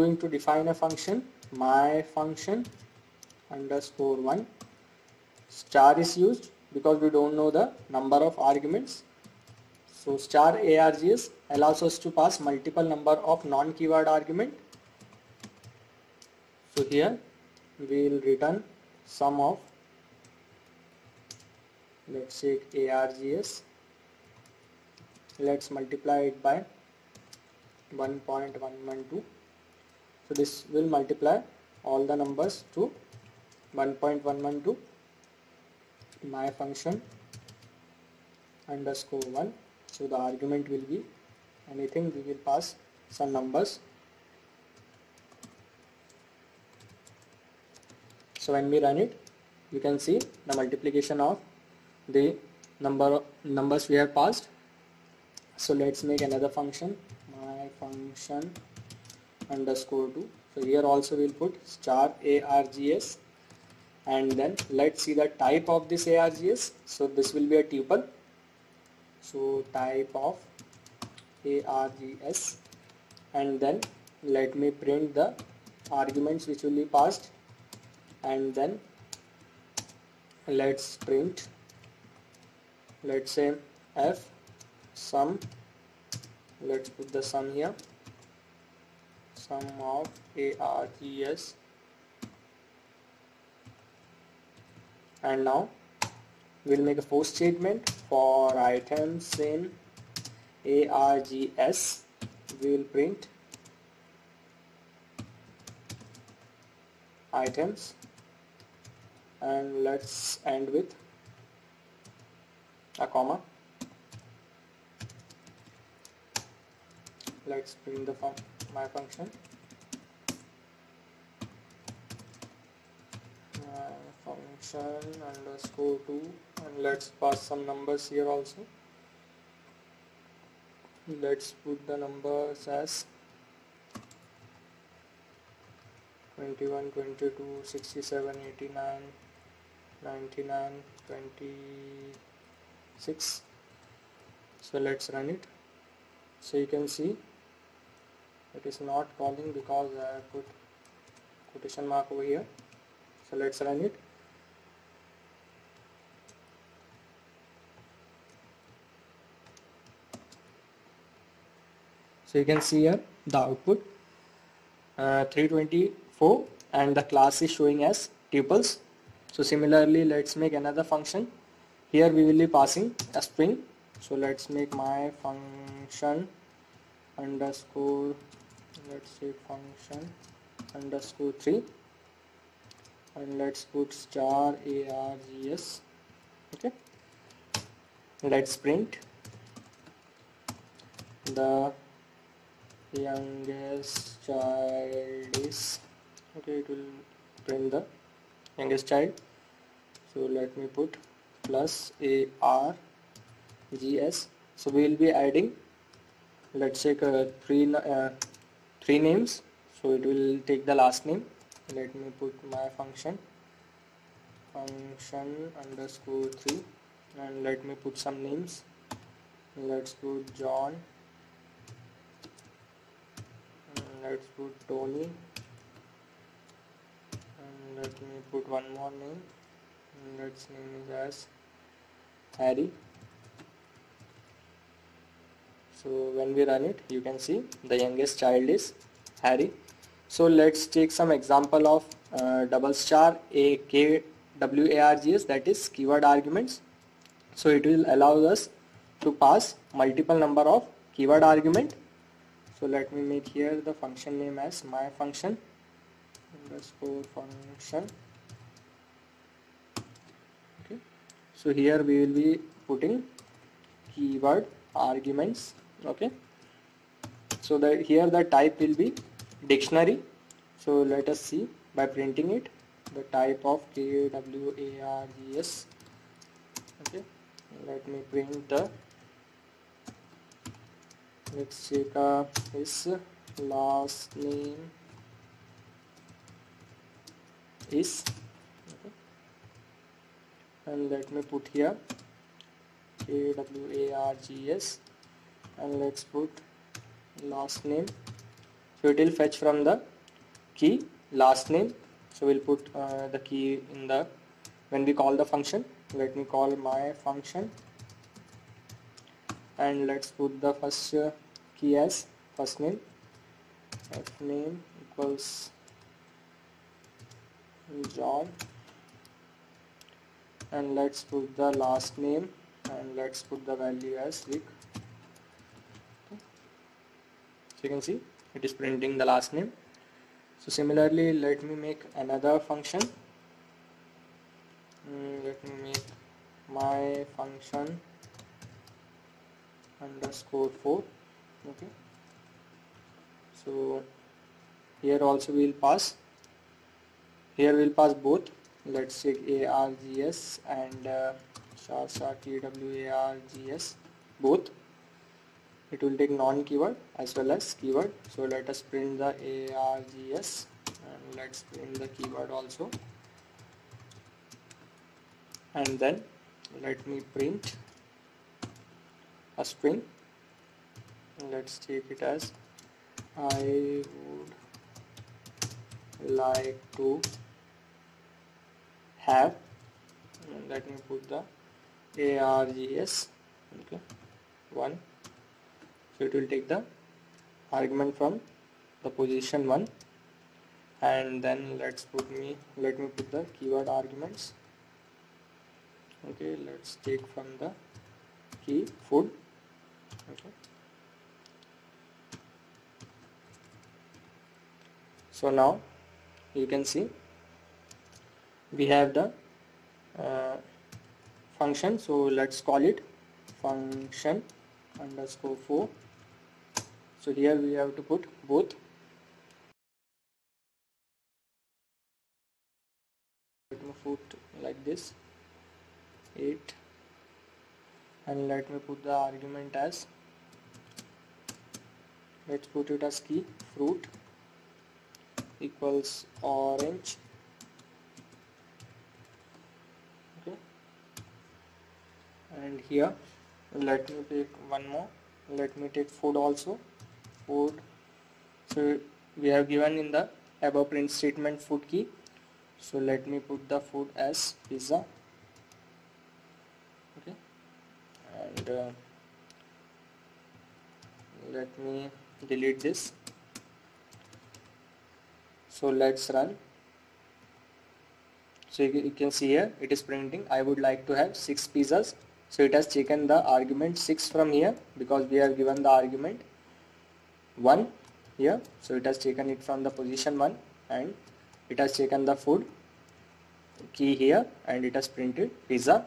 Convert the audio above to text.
going to define a function my function underscore 1 star is used because we don't know the number of arguments. So star args allows us to pass multiple number of non-keyword argument. So here we will return sum of let's say args let's multiply it by 1.112 so this will multiply all the numbers to 1.112 my function underscore 1 so the argument will be anything we will pass some numbers. So when we run it you can see the multiplication of the number numbers we have passed. So let's make another function. My function underscore 2 so here also we'll put star args and then let's see the type of this args so this will be a tuple. So type of args and then let me print the arguments which will be passed. And then let's print let's say f sum. Let's put the sum here sum of args and now we'll make a for statement for items in args we will print items. And let's end with a comma. Let's print the fun my function. My function underscore 2 and let's pass some numbers here also. Let's put the numbers as 21 22 67 89 99 26 so let's run it. So you can see it is not calling because I have put quotation mark over here. So let's run it. So you can see here the output. Uh, 324 and the class is showing as tuples. So similarly let's make another function. Here we will be passing a string. So let's make my function underscore let's say function underscore 3 and let's put star args okay. Let's print the youngest child is okay it will print the youngest child. So let me put plus a r g s. So we will be adding let's say uh, three uh, three names. So it will take the last name. Let me put my function. Function underscore 3 and let me put some names. Let's put John. Let's put Tony. And let me put one more name. Let's name it as Harry so when we run it you can see the youngest child is Harry. So let's take some example of uh, double star a k w a r g s that is keyword arguments. So it will allow us to pass multiple number of keyword argument. So let me make here the function name as my function underscore function. Okay. So here we will be putting keyword arguments okay. So that here the type will be dictionary. So let us see by printing it. The type of KWARGS okay. Let me print the let's check his last name is okay. and let me put here KWARGS and let's put last name. So it will fetch from the key last name. So we'll put uh, the key in the when we call the function let me call my function. And let's put the first uh, key as first name. F name equals John. And let's put the last name and let's put the value as Rick so you can see it is printing the last name. So similarly let me make another function. Mm, let me make my function underscore 4 okay. So here also we'll pass. Here we'll pass both. Let's check args and uh, char kwargs both it will take non-keyword as well as keyword. So let us print the args and let's print the keyword also. And then let me print a string. Let's take it as I would like to have. Let me put the args okay. One so it will take the argument from the position 1 and then let's put me let me put the keyword arguments. Okay let's take from the key food. Okay. So now you can see we have the uh, function. So let's call it function underscore 4 so here we have to put both. Let me put like this. 8 and let me put the argument as let's put it as key fruit equals orange. Okay. And here let me take one more. Let me take food also so we have given in the above print statement food key. So let me put the food as pizza. Okay. And uh, let me delete this. So let's run. So you, can see here it is printing. I would like to have six pizzas. So it has taken the argument 6 from here because we have given the argument 1 here. So it has taken it from the position 1 and it has taken the food key here and it has printed pizza